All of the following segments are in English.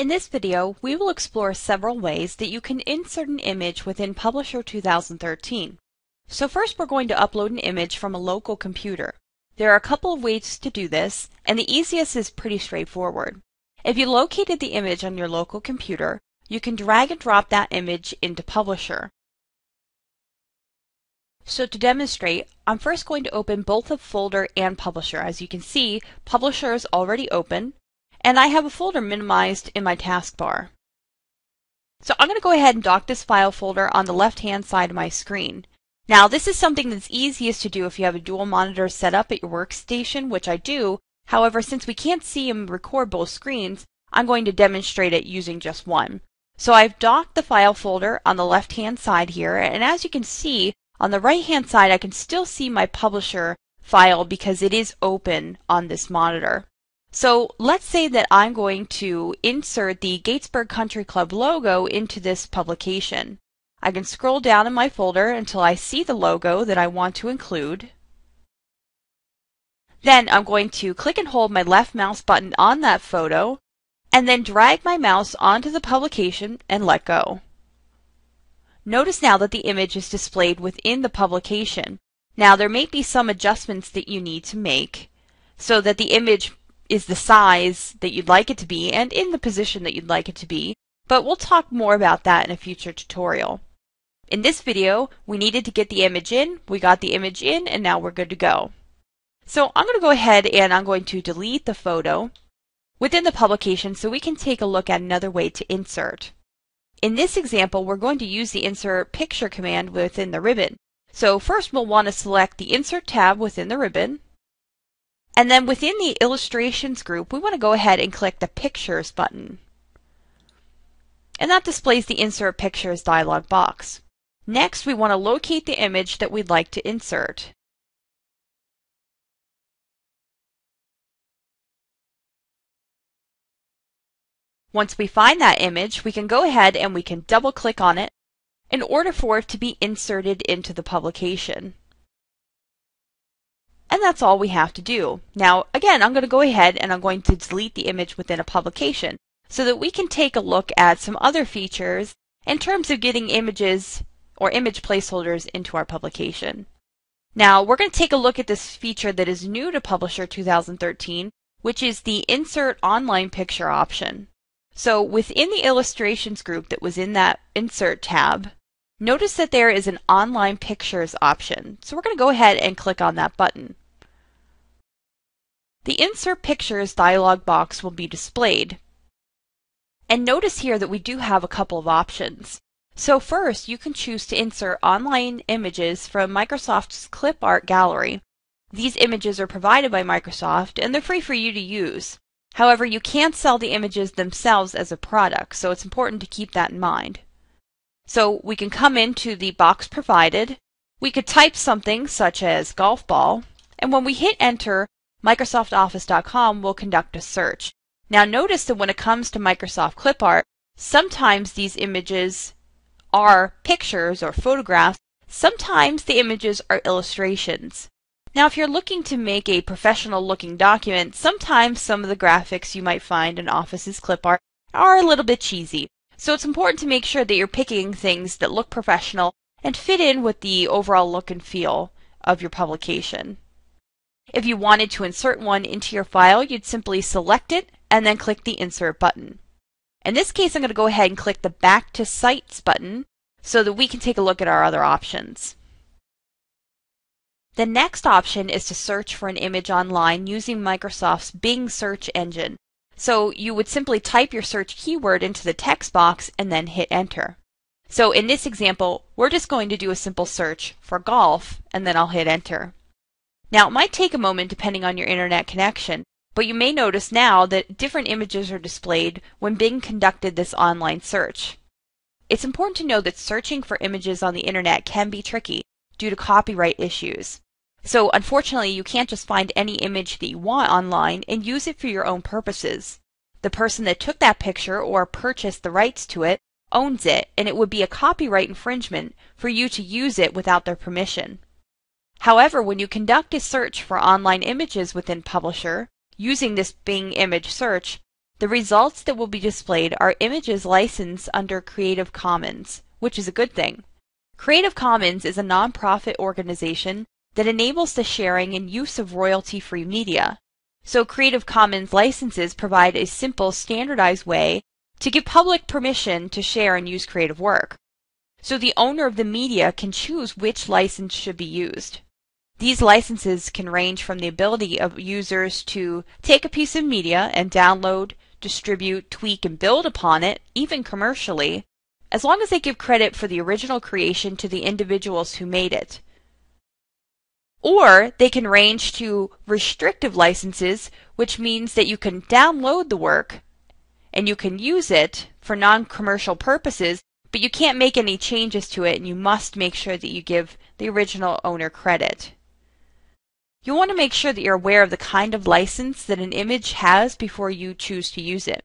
In this video, we will explore several ways that you can insert an image within Publisher 2013. So first we're going to upload an image from a local computer. There are a couple of ways to do this, and the easiest is pretty straightforward. If you located the image on your local computer, you can drag and drop that image into Publisher. So to demonstrate, I'm first going to open both the folder and Publisher. As you can see, Publisher is already open, and I have a folder minimized in my taskbar. So I'm going to go ahead and dock this file folder on the left-hand side of my screen. Now this is something that's easiest to do if you have a dual monitor set up at your workstation, which I do. However, since we can't see and record both screens, I'm going to demonstrate it using just one. So I've docked the file folder on the left-hand side here, and as you can see, on the right-hand side I can still see my publisher file because it is open on this monitor. So let's say that I'm going to insert the Gatesburg Country Club logo into this publication. I can scroll down in my folder until I see the logo that I want to include. Then I'm going to click and hold my left mouse button on that photo and then drag my mouse onto the publication and let go. Notice now that the image is displayed within the publication. Now there may be some adjustments that you need to make so that the image is the size that you'd like it to be and in the position that you'd like it to be, but we'll talk more about that in a future tutorial. In this video, we needed to get the image in, we got the image in, and now we're good to go. So I'm going to go ahead and I'm going to delete the photo within the publication so we can take a look at another way to insert. In this example, we're going to use the Insert Picture command within the ribbon. So first we'll want to select the Insert tab within the ribbon, and then within the illustrations group, we want to go ahead and click the pictures button. And that displays the insert pictures dialog box. Next, we want to locate the image that we'd like to insert. Once we find that image, we can go ahead and we can double click on it in order for it to be inserted into the publication. And that's all we have to do. Now, again, I'm going to go ahead and I'm going to delete the image within a publication so that we can take a look at some other features in terms of getting images or image placeholders into our publication. Now, we're going to take a look at this feature that is new to Publisher 2013, which is the Insert Online Picture option. So within the illustrations group that was in that Insert tab, notice that there is an Online Pictures option. So we're going to go ahead and click on that button. The Insert Pictures dialog box will be displayed. And notice here that we do have a couple of options. So first, you can choose to insert online images from Microsoft's Clip Art Gallery. These images are provided by Microsoft and they're free for you to use. However, you can't sell the images themselves as a product, so it's important to keep that in mind. So we can come into the box provided, we could type something such as golf ball, and when we hit enter, MicrosoftOffice.com will conduct a search. Now notice that when it comes to Microsoft Clip Art, sometimes these images are pictures or photographs, sometimes the images are illustrations. Now if you're looking to make a professional looking document, sometimes some of the graphics you might find in Office's Clip Art are a little bit cheesy. So it's important to make sure that you're picking things that look professional and fit in with the overall look and feel of your publication. If you wanted to insert one into your file, you'd simply select it and then click the Insert button. In this case, I'm going to go ahead and click the Back to Sites button so that we can take a look at our other options. The next option is to search for an image online using Microsoft's Bing search engine. So you would simply type your search keyword into the text box and then hit enter. So in this example, we're just going to do a simple search for golf and then I'll hit enter. Now, it might take a moment depending on your internet connection, but you may notice now that different images are displayed when Bing conducted this online search. It's important to know that searching for images on the internet can be tricky due to copyright issues. So unfortunately, you can't just find any image that you want online and use it for your own purposes. The person that took that picture or purchased the rights to it owns it, and it would be a copyright infringement for you to use it without their permission. However, when you conduct a search for online images within Publisher, using this Bing image search, the results that will be displayed are images licensed under Creative Commons, which is a good thing. Creative Commons is a nonprofit organization that enables the sharing and use of royalty-free media. So Creative Commons licenses provide a simple, standardized way to give public permission to share and use creative work. So the owner of the media can choose which license should be used. These licenses can range from the ability of users to take a piece of media and download, distribute, tweak, and build upon it, even commercially, as long as they give credit for the original creation to the individuals who made it. Or they can range to restrictive licenses, which means that you can download the work and you can use it for non commercial purposes, but you can't make any changes to it and you must make sure that you give the original owner credit. You'll want to make sure that you're aware of the kind of license that an image has before you choose to use it.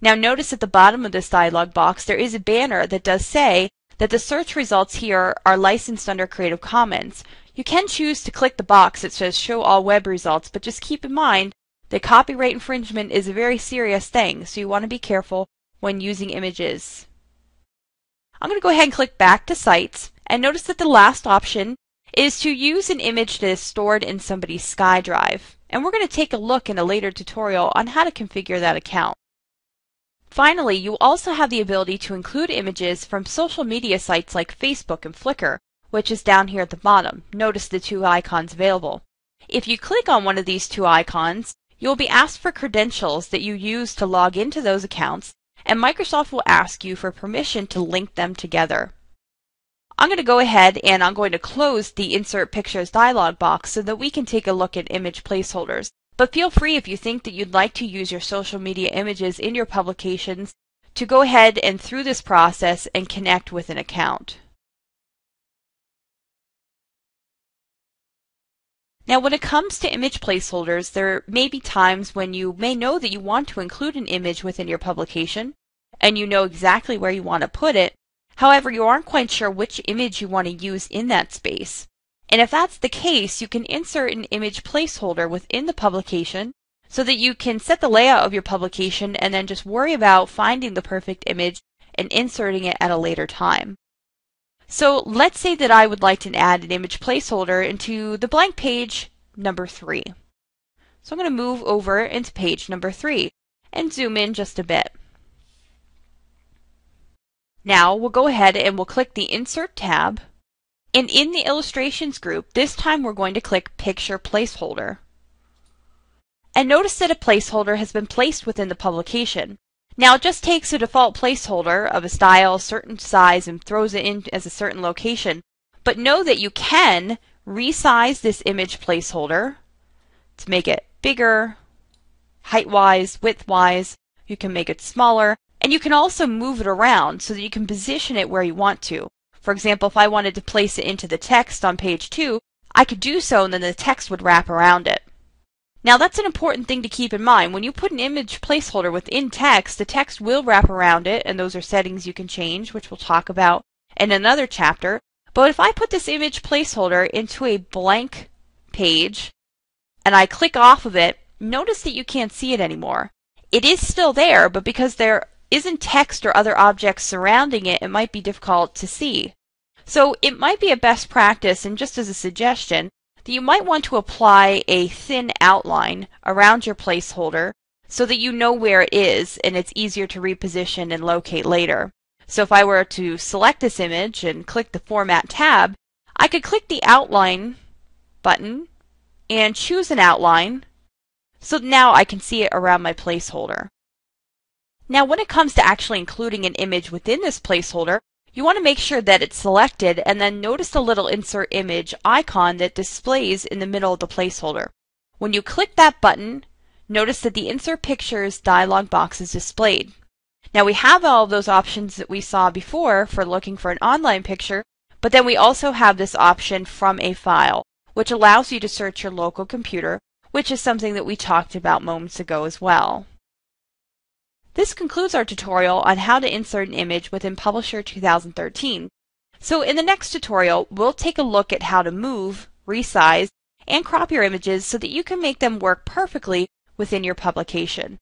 Now notice at the bottom of this dialog box there is a banner that does say that the search results here are licensed under Creative Commons. You can choose to click the box that says show all web results, but just keep in mind that copyright infringement is a very serious thing, so you want to be careful when using images. I'm going to go ahead and click back to sites and notice that the last option is to use an image that is stored in somebody's SkyDrive. And we're going to take a look in a later tutorial on how to configure that account. Finally, you also have the ability to include images from social media sites like Facebook and Flickr, which is down here at the bottom. Notice the two icons available. If you click on one of these two icons, you'll be asked for credentials that you use to log into those accounts, and Microsoft will ask you for permission to link them together. I'm going to go ahead and I'm going to close the Insert Pictures dialog box so that we can take a look at image placeholders. But feel free if you think that you'd like to use your social media images in your publications to go ahead and through this process and connect with an account. Now when it comes to image placeholders, there may be times when you may know that you want to include an image within your publication, and you know exactly where you want to put it, However, you aren't quite sure which image you want to use in that space. And if that's the case, you can insert an image placeholder within the publication so that you can set the layout of your publication and then just worry about finding the perfect image and inserting it at a later time. So let's say that I would like to add an image placeholder into the blank page number 3. So I'm going to move over into page number 3 and zoom in just a bit. Now we'll go ahead and we'll click the Insert tab. And in the Illustrations group, this time we're going to click Picture Placeholder. And notice that a placeholder has been placed within the publication. Now it just takes a default placeholder of a style, certain size, and throws it in as a certain location. But know that you can resize this image placeholder to make it bigger, height-wise, width-wise. You can make it smaller, and you can also move it around so that you can position it where you want to. For example, if I wanted to place it into the text on page 2, I could do so and then the text would wrap around it. Now that's an important thing to keep in mind. When you put an image placeholder within text, the text will wrap around it, and those are settings you can change, which we'll talk about in another chapter. But if I put this image placeholder into a blank page, and I click off of it, notice that you can't see it anymore. It is still there, but because there isn't text or other objects surrounding it, it might be difficult to see. So it might be a best practice, and just as a suggestion, that you might want to apply a thin outline around your placeholder so that you know where it is and it's easier to reposition and locate later. So if I were to select this image and click the Format tab, I could click the Outline button and choose an outline so now I can see it around my placeholder. Now when it comes to actually including an image within this placeholder, you want to make sure that it's selected and then notice the little insert image icon that displays in the middle of the placeholder. When you click that button, notice that the insert pictures dialog box is displayed. Now we have all of those options that we saw before for looking for an online picture, but then we also have this option from a file, which allows you to search your local computer, which is something that we talked about moments ago as well. This concludes our tutorial on how to insert an image within Publisher 2013. So in the next tutorial, we'll take a look at how to move, resize, and crop your images so that you can make them work perfectly within your publication.